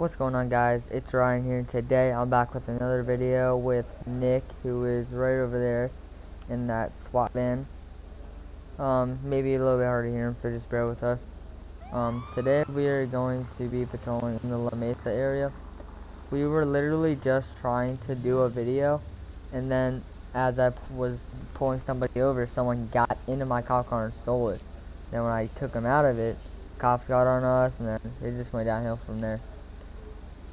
What's going on guys, it's Ryan here today I'm back with another video with Nick who is right over there in that SWAT van. Um, maybe a little bit hard to hear him so just bear with us. Um, today we are going to be patrolling in the La Mesa area. We were literally just trying to do a video and then as I was pulling somebody over someone got into my cop car and stole it. Then when I took him out of it, cops got on us and then it just went downhill from there.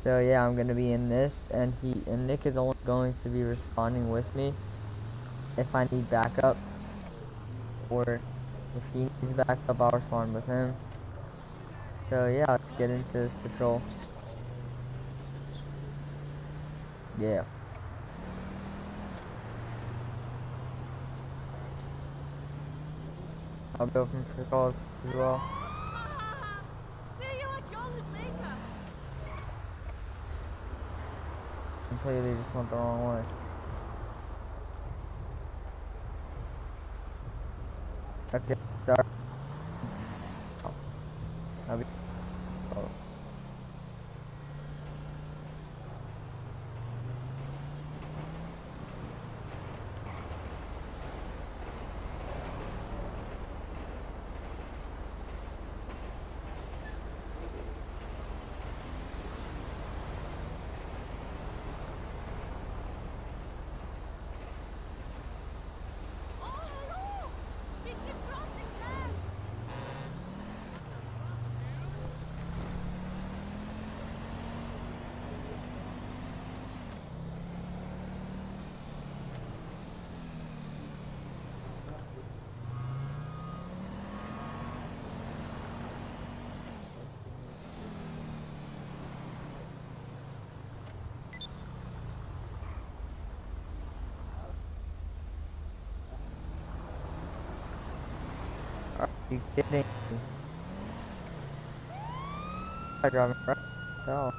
So yeah, I'm gonna be in this, and he and Nick is only going to be responding with me if I need backup, or if he needs backup, I'll respond with him. So yeah, let's get into this patrol. Yeah. I'll go from for as well. You just went the wrong way. Okay, sorry. You kidding? I drive right so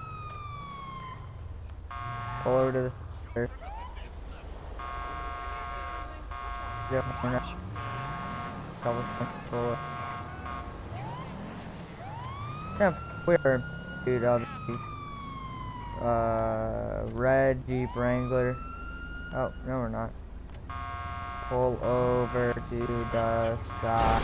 pull over to the stairs. Yeah, we're not double pull it. Yeah, we're dude obviously. Uh red Jeep Wrangler. Oh, no we're not. Pull over to the sky.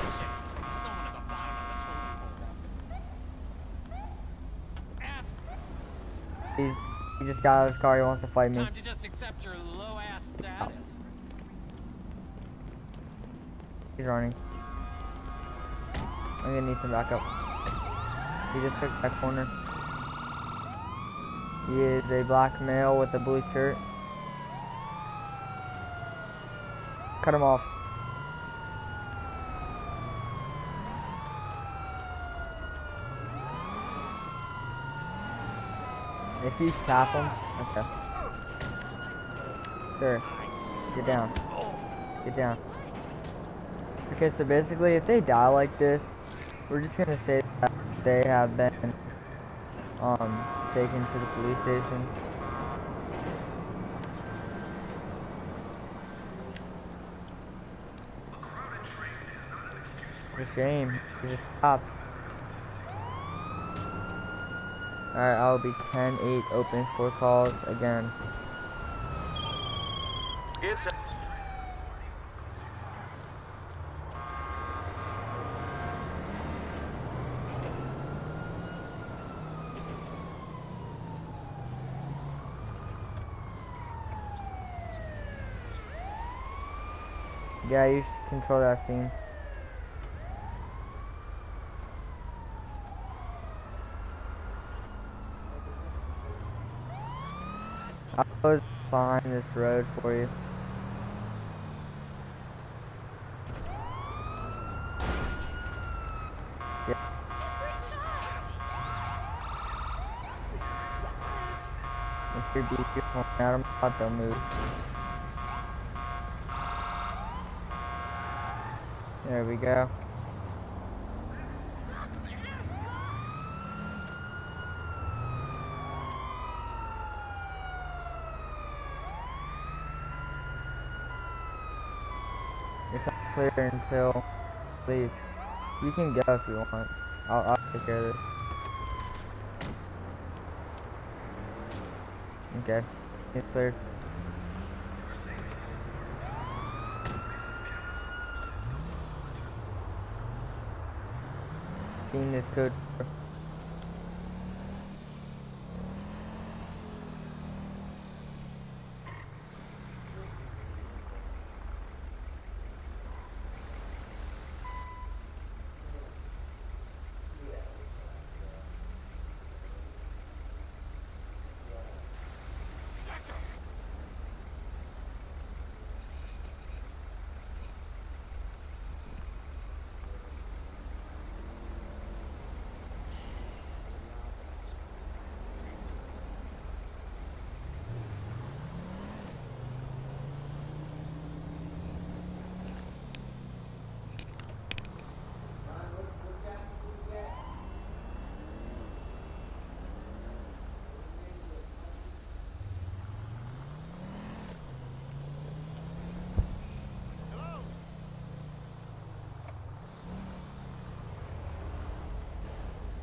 He's, he just got out of his car. He wants to fight me. Time to just accept your low ass status. He's running. I'm gonna need some backup. He just took that corner. He is a black male with a blue shirt. Cut him off. If you tap him, okay. Sure. Get down. Get down. Okay, so basically, if they die like this, we're just gonna say that they have been um taken to the police station. It's a shame. He just stopped. Alright, I'll be 10-8 open for calls again. It's Yeah, you should control that scene. I was behind this road for you. Yeah. If you're deep, you're pulling out of my spot, they'll move. There we go. It's not clear until leave. You can go if you want. I'll, I'll take care of this. Okay, it's cleared. Seeing this code.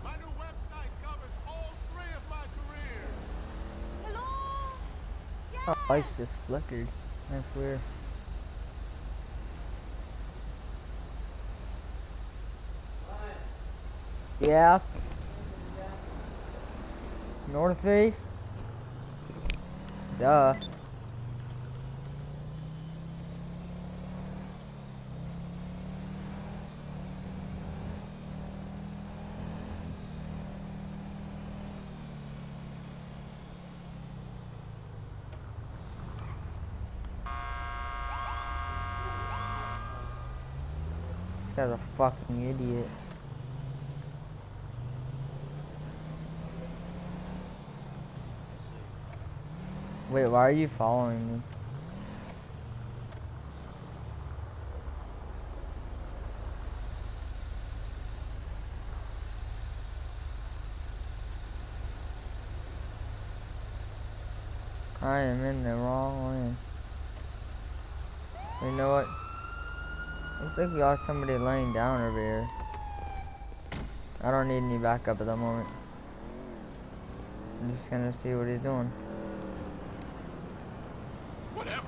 My new website covers all three of my careers. Oh, lights just flickered. That's weird. Yeah. North Face? Duh. Guy's a fucking idiot. Wait, why are you following me? I am in the wrong lane. You know what? Looks like we got somebody laying down over here. I don't need any backup at the moment. I'm just gonna see what he's doing. Whatever.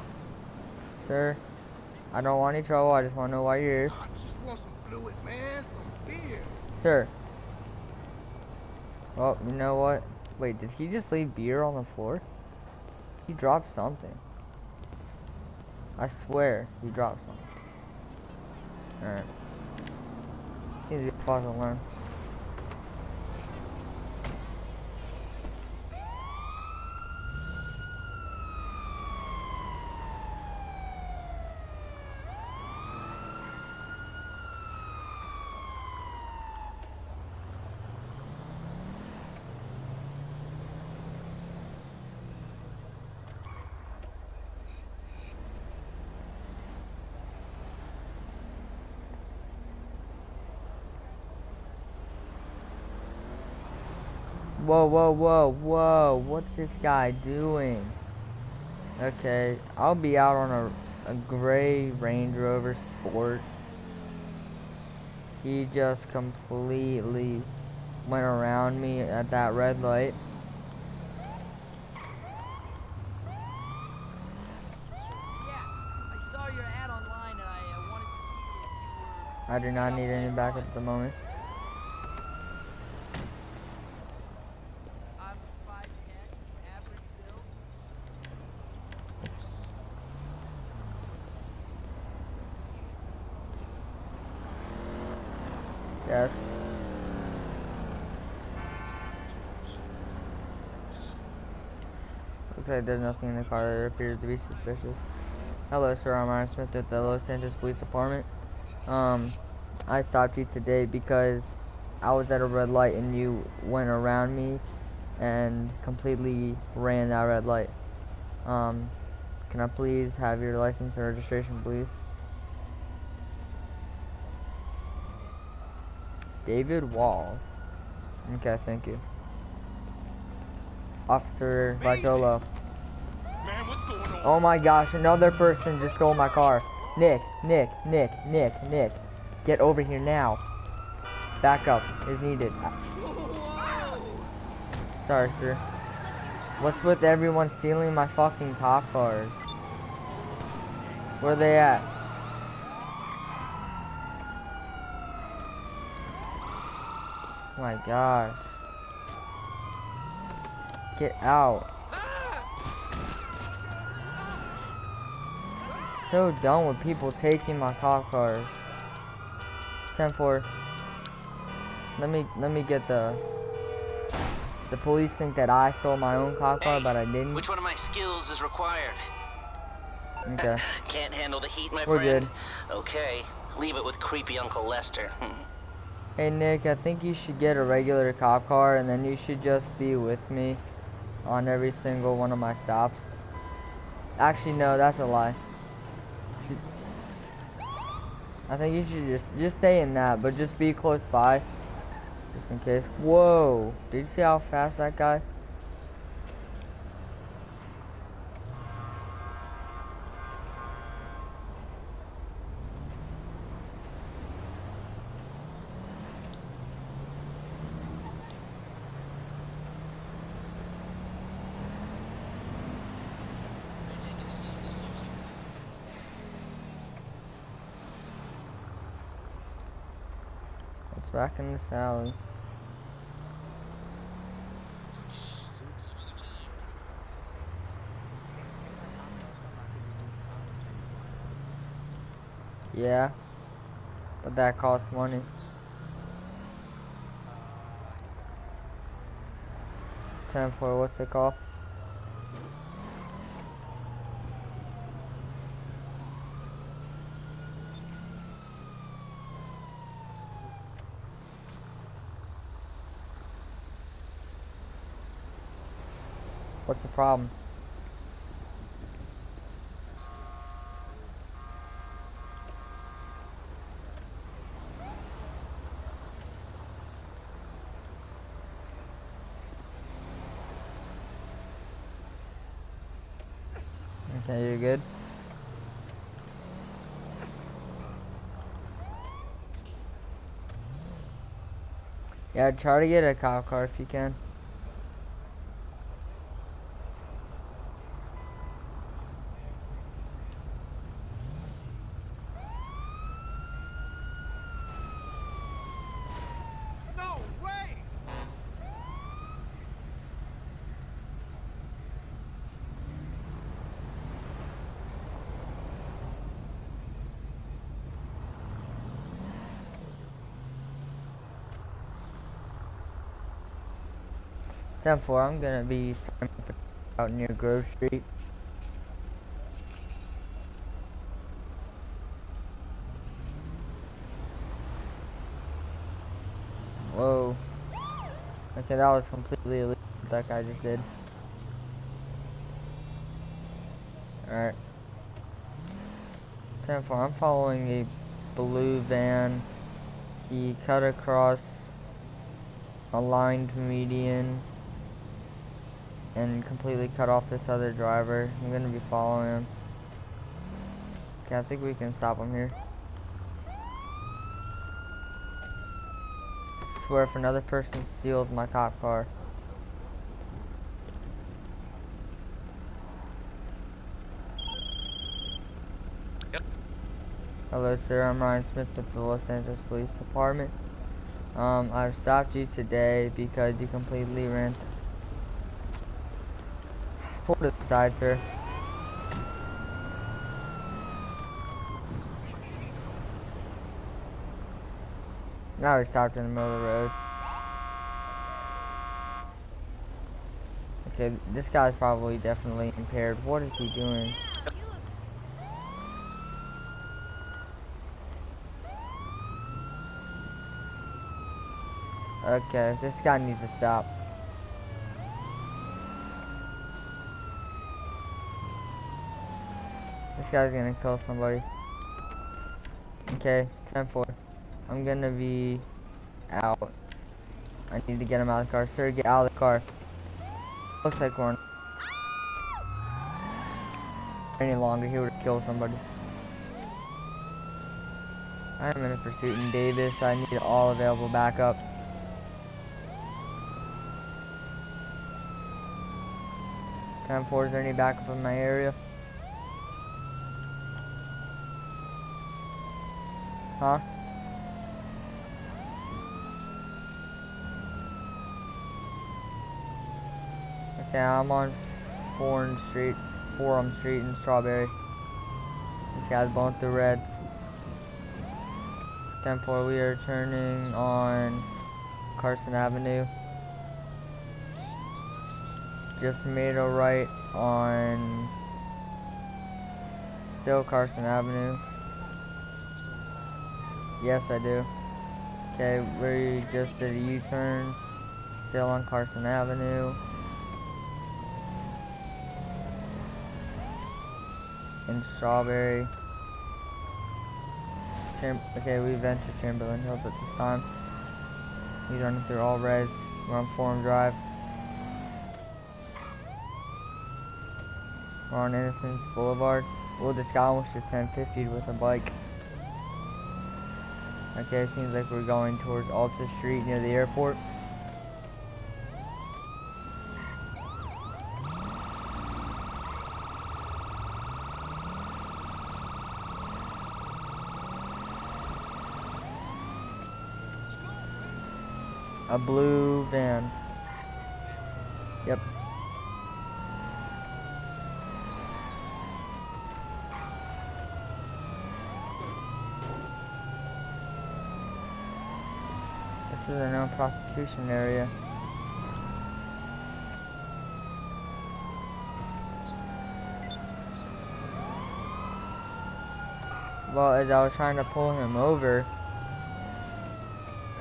Sir, I don't want any trouble. I just want to know why you're here. I just want some fluid, man. Some beer. Sir. Well, you know what? Wait, did he just leave beer on the floor? He dropped something. I swear, he dropped something. Alright. Seems to be a false alarm. Whoa, whoa, whoa, whoa. What's this guy doing? Okay, I'll be out on a, a gray Range Rover Sport. He just completely went around me at that red light. Yeah, I saw your ad online and I uh, wanted to see you. I do not need any backup at the moment. Yes. Looks like there's nothing in the car that appears to be suspicious. Hello, sir. I'm Ryan Smith at the Los Angeles Police Department. Um, I stopped you today because I was at a red light and you went around me and completely ran that red light. Um, can I please have your license and registration, please? David Wall. Okay, thank you. Officer Vitolo. Man, what's going on? Oh my gosh, another person just stole my car. Nick, Nick, Nick, Nick, Nick. Get over here now. Backup is needed. Sorry, sir. What's with everyone stealing my fucking cop cars? Where are they at? My gosh. Get out. So done with people taking my cop cars. 10-4. Let me let me get the the police think that I stole my own cop car, but I didn't. Which one of my skills is required? Okay. Can't handle the heat, my We're friend? good. Okay, leave it with creepy Uncle Lester. Hmm. Hey Nick, I think you should get a regular cop car and then you should just be with me on every single one of my stops. Actually, no, that's a lie. I think you should just just stay in that, but just be close by, just in case. Whoa! Did you see how fast that guy? It's back in the salad. Yeah, but that costs money. Ten for what's it called? What's the problem? Okay, you're good. Yeah, try to get a cop car if you can. Four. I'm gonna be out near Grove Street. Whoa. Okay, that was completely illegal. What that guy just did. Alright. Ten four. I'm following a blue van. He cut across a lined median and completely cut off this other driver. I'm gonna be following him. Okay, I think we can stop him here. Swear if another person steals my cop car. Yep. Hello sir, I'm Ryan Smith with the Los Angeles Police Department. Um, I've stopped you today because you completely ran Pull to the side, sir. Now we stopped in the middle of the road. Okay, this guy's probably definitely impaired. What is he doing? Okay, this guy needs to stop. Guy's gonna kill somebody. Okay, 10 4. I'm gonna be out. I need to get him out of the car. Sir, get out of the car. Looks like we're. Any longer, he would kill somebody. I am in a pursuit in Davis. I need all available backup. 10 4, is there any backup in my area? Huh? Okay, I'm on Foreign Street, Forum Street in Strawberry. This guy's blowing through reds. 10 4, we are turning on Carson Avenue. Just made a right on still Carson Avenue. Yes, I do. Okay, we just did a U-turn. Still on Carson Avenue. In Strawberry. Okay, we've entered Chamberlain Hills at this time. He's running through all reds. We're on Forum Drive. We're on Innocence Boulevard. Well, this guy almost just 1050 with a bike. Okay, it seems like we're going towards Alta Street near the airport. A blue van. Yep. This is a known prostitution area. Well, as I was trying to pull him over,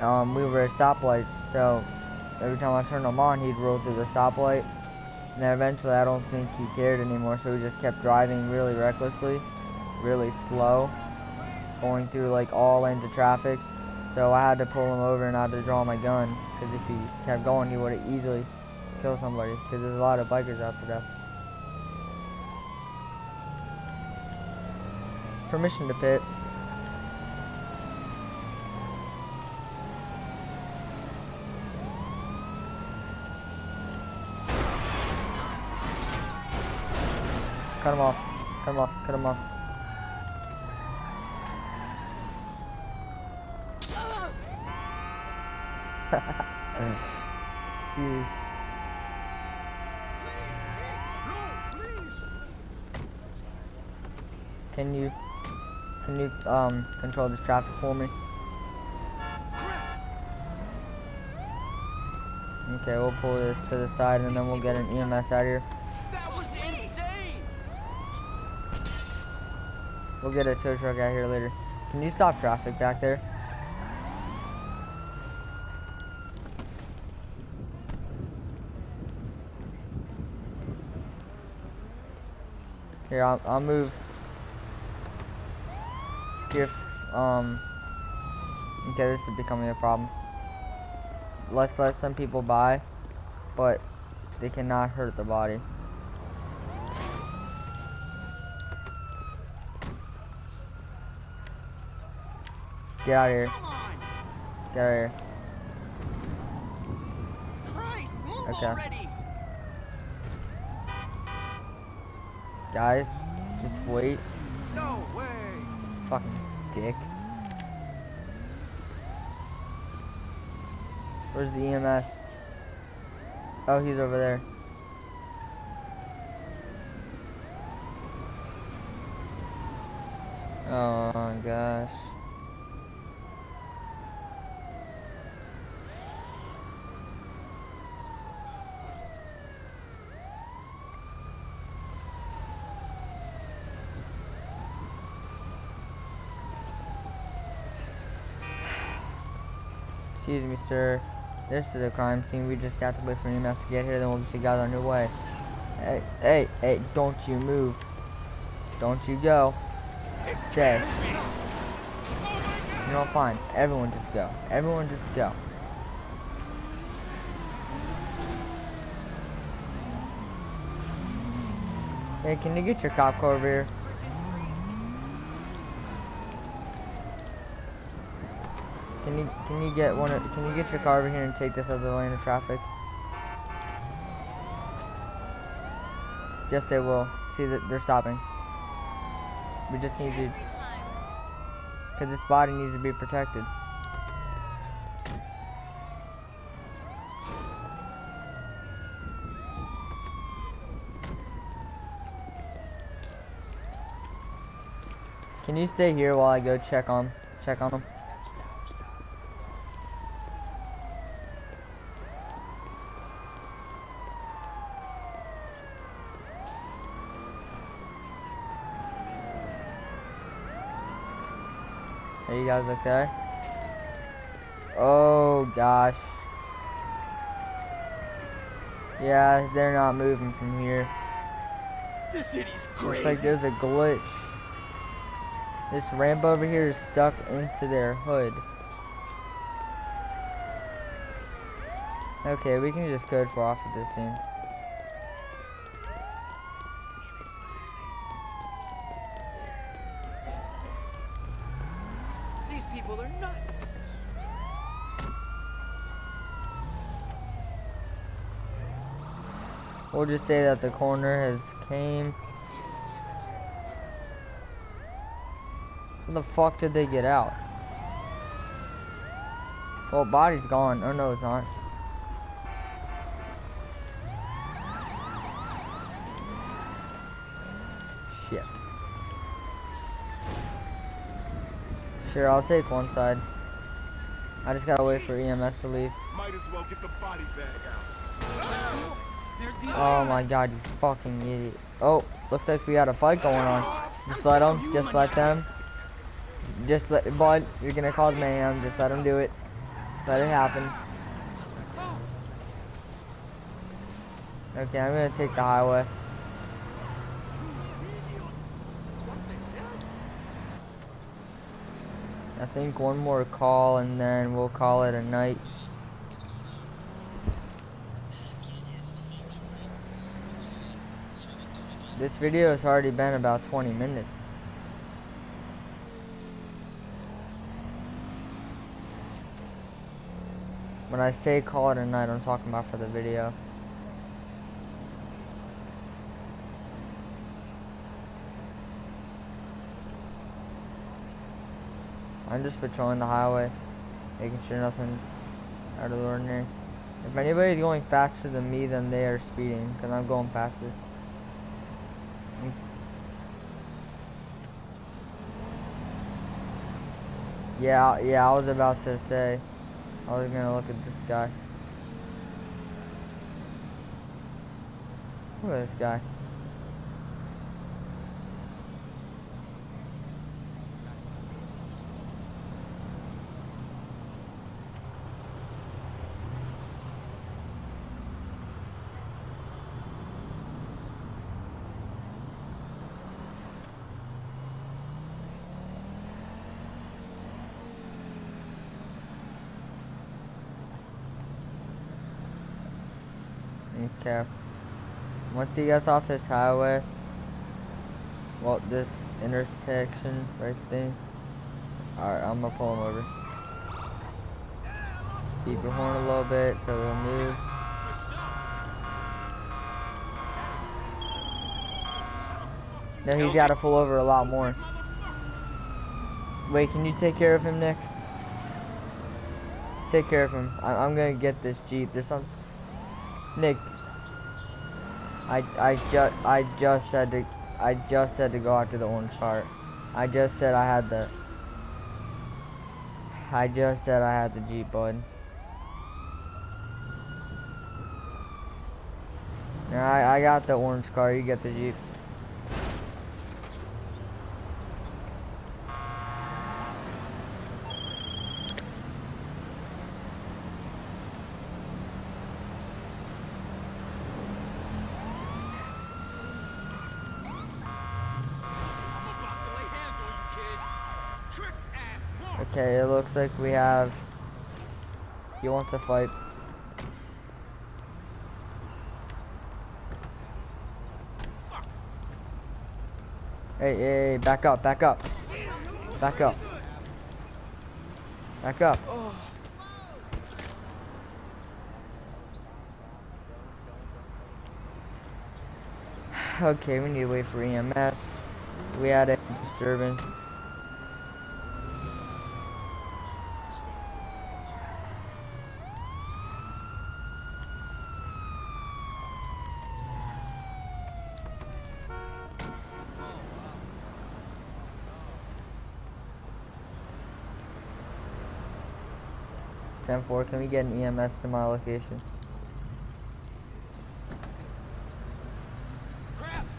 um, we were at stoplights, so every time I turned him on, he'd roll through the stoplight. And then eventually, I don't think he cared anymore, so he just kept driving really recklessly, really slow, going through like all lanes of traffic. So I had to pull him over and I had to draw my gun, because if he kept going, he would have easily killed somebody, because there's a lot of bikers out today. Permission to pit. Cut him off. Cut him off. Cut him off. Jeez. Can you can you um control this traffic for me? Okay, we'll pull this to the side and then we'll get an EMS out here. That was insane! We'll get a tow truck out here later. Can you stop traffic back there? Here, I'll, I'll move. Here, um, okay, this is becoming a problem. Let's let some people buy, but they cannot hurt the body. Get out of here. Get out of here. Christ, move Okay. already! Guys, just wait. No way. Fucking dick. Where's the EMS? Oh, he's over there. Oh my gosh. Excuse me, sir. This is a crime scene. We just got to wait for EMS to get here, then we'll get on our new way. Hey, hey, hey, don't you move. Don't you go. Stay. You know, fine. Everyone just go. Everyone just go. Hey, can you get your cop car over here? Can you can you get one? Can you get your car over here and take this out of the lane of traffic? Yes, they will. See that they're stopping. We just need to, because this body needs to be protected. Can you stay here while I go check on check on them? Guys okay? Oh gosh. Yeah, they're not moving from here. This city's Looks crazy. like there's a glitch. This ramp over here is stuck into their hood. Okay, we can just code for off of this scene. These people are nuts. We'll just say that the coroner has came. The fuck did they get out? Well, body's gone. Oh no, it's not. Shit. Sure, I'll take one side. I just gotta wait for EMS to leave. Might as well get the body bag out. Oh my god, you fucking idiot. Oh, looks like we had a fight going on. Just let them, just let them. Just let, bud, you're gonna cause mayhem, just let them do it. Just let it happen. Okay, I'm gonna take the highway. I think one more call and then we'll call it a night. This video has already been about 20 minutes. When I say call it a night, I'm talking about for the video. I'm just patrolling the highway, making sure nothing's out of the ordinary. If anybody's going faster than me, then they are speeding, because I'm going faster. Yeah, yeah, I was about to say. I was gonna look at this guy. Look at this guy. Once he gets off this highway, well, this intersection right there. Alright, I'm gonna pull him over. Keep your horn a little bit so they'll move. No, he's gotta pull over a lot more. Wait, can you take care of him, Nick? Take care of him. I I'm gonna get this Jeep. There's some... Nick, I I just I just said to I just said to go after the orange cart. I just said I had the I just said I had the Jeep, bud. Yeah, I I got the orange car. You get the Jeep. I'm about to lay hands on you, kid. Trick ass punk. Like we have. He wants to fight. Hey, hey, hey, back up, back up. Back up. Back up. Okay, we need to wait for EMS. We had a disturbance. Ten four, can we get an EMS to my location?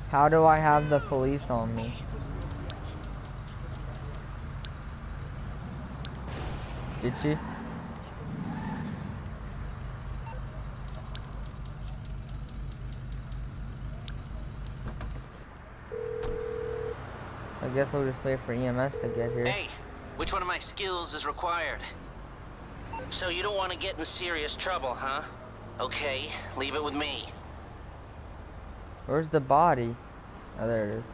How do I have the police on me? Did she? I guess we'll just wait for EMS to get here. Hey, which one of my skills is required? So you don't want to get in serious trouble, huh? Okay, leave it with me. Where's the body? Oh, there it is.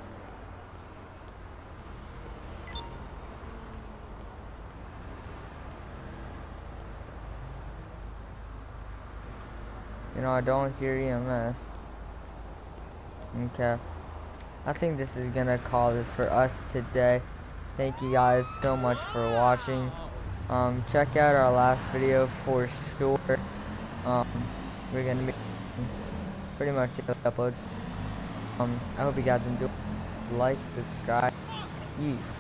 You know, I don't hear EMS. Okay. I think this is gonna call it for us today. Thank you guys so much for watching. Um, check out our last video for sure. Um, we're gonna be pretty much uploads. Um, I hope you guys enjoy. Like, subscribe, peace.